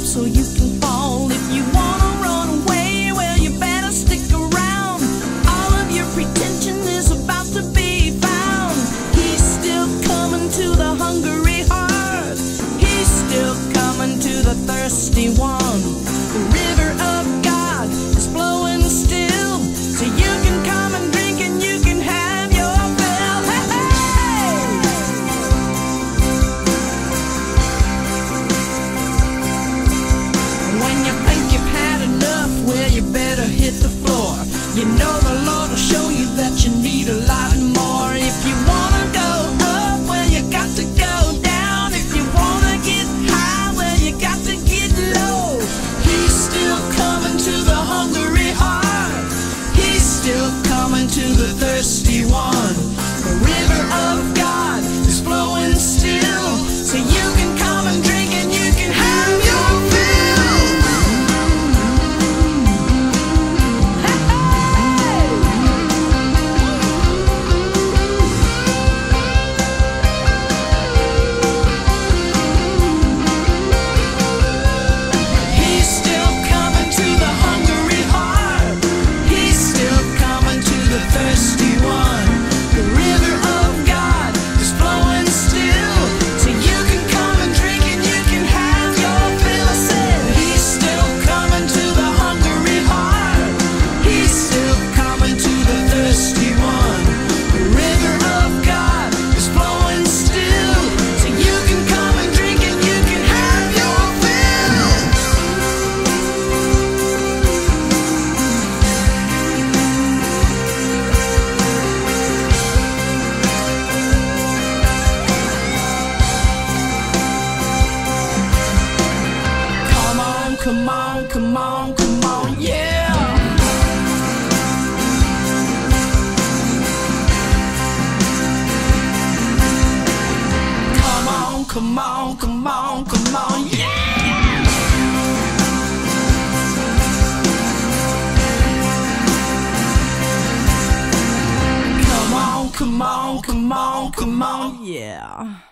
up so you can fall if you want You know the love. Come on, come on, come on, yeah. Come on, come on, come on, come on, yeah. Come on, come on, come on, come on, yeah.